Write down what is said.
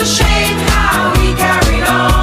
a shame.